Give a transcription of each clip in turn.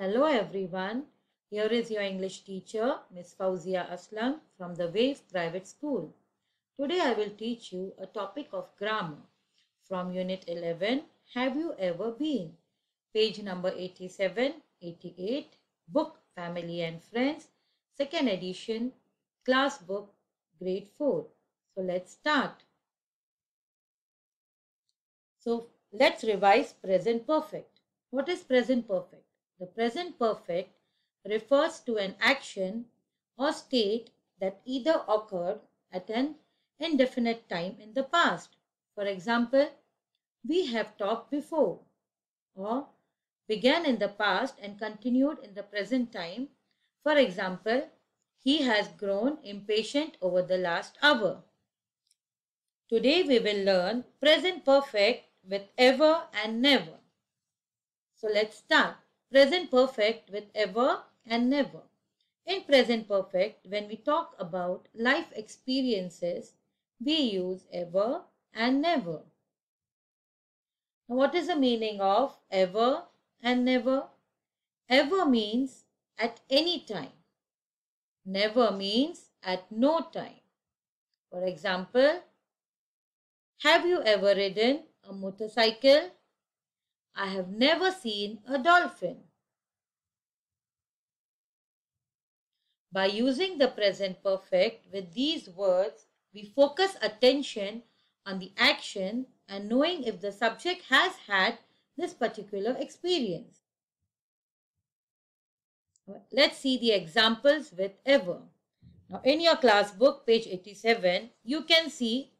Hello everyone. Here is your English teacher, Miss Fauzia Aslam from the Wave Private School. Today I will teach you a topic of grammar from Unit 11, Have You Ever Been? Page number 87, 88, Book Family and Friends, second edition, class book, grade 4. So let's start. So let's revise present perfect. What is present perfect? The present perfect refers to an action or state that either occurred at an indefinite time in the past. For example, we have talked before or began in the past and continued in the present time. For example, he has grown impatient over the last hour. Today we will learn present perfect with ever and never. So let's start present perfect with ever and never. In present perfect, when we talk about life experiences, we use ever and never. Now, what is the meaning of ever and never? Ever means at any time. Never means at no time. For example, have you ever ridden a motorcycle? I have never seen a dolphin. By using the present perfect with these words, we focus attention on the action and knowing if the subject has had this particular experience. Let's see the examples with ever. Now in your class book, page 87, you can see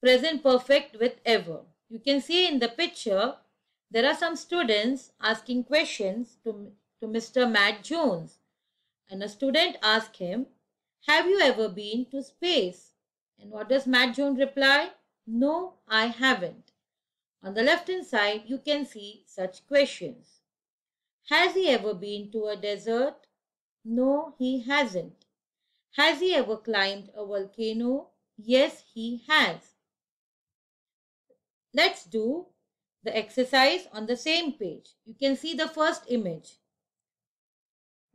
present perfect with ever. You can see in the picture, there are some students asking questions to, to Mr. Matt Jones. And a student asked him, have you ever been to space? And what does Matt Jones reply? No, I haven't. On the left hand side, you can see such questions. Has he ever been to a desert? No, he hasn't. Has he ever climbed a volcano? Yes, he has. Let's do the exercise on the same page. You can see the first image.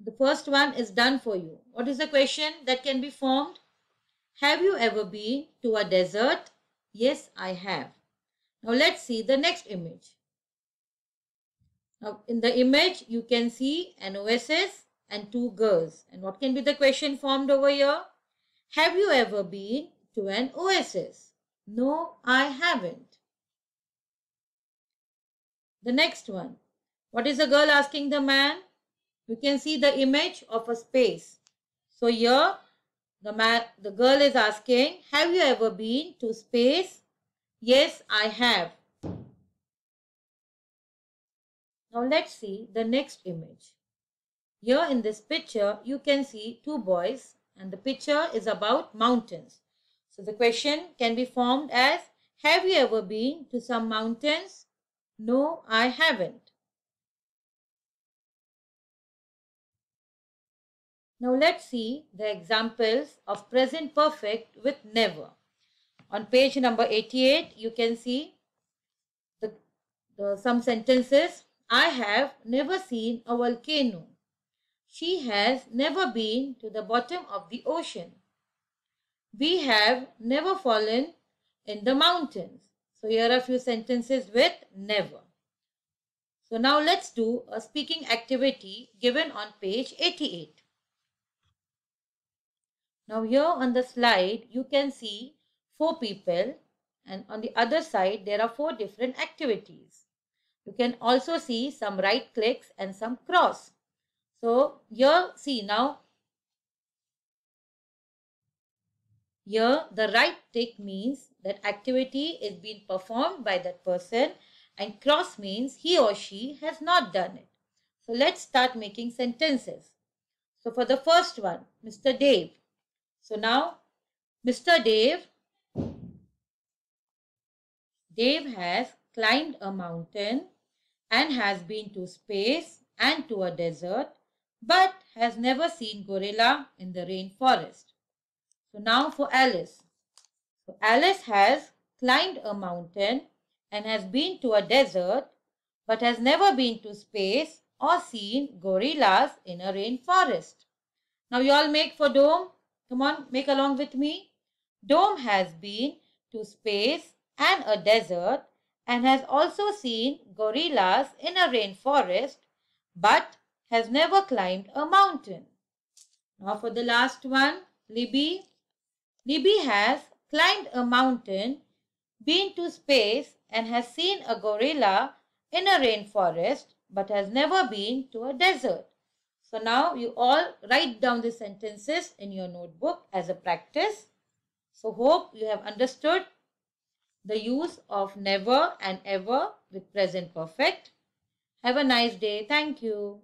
The first one is done for you. What is the question that can be formed? Have you ever been to a desert? Yes, I have. Now let's see the next image. Now in the image you can see an oasis and two girls. And what can be the question formed over here? Have you ever been to an oasis? No, I haven't. The next one. What is the girl asking the man? You can see the image of a space. So here the man, the girl is asking, have you ever been to space? Yes, I have. Now let's see the next image. Here in this picture, you can see two boys and the picture is about mountains. So the question can be formed as, have you ever been to some mountains? No, I haven't. Now let's see the examples of present perfect with never. On page number 88, you can see the, the, some sentences. I have never seen a volcano. She has never been to the bottom of the ocean. We have never fallen in the mountains. So here are a few sentences with never. So now let's do a speaking activity given on page 88. Now here on the slide you can see four people and on the other side there are four different activities. You can also see some right clicks and some cross. So here see now here the right tick means that activity is being performed by that person and cross means he or she has not done it. So let's start making sentences. So for the first one, Mr. Dave. So now, Mr. Dave, Dave has climbed a mountain and has been to space and to a desert but has never seen gorilla in the rainforest. So now for Alice. So Alice has climbed a mountain and has been to a desert but has never been to space or seen gorillas in a rainforest. Now you all make for Dome. Come on, make along with me. Dome has been to space and a desert and has also seen gorillas in a rainforest but has never climbed a mountain. Now for the last one, Libby. Libby has climbed a mountain, been to space and has seen a gorilla in a rainforest but has never been to a desert. So now you all write down the sentences in your notebook as a practice. So hope you have understood the use of never and ever with present perfect. Have a nice day. Thank you.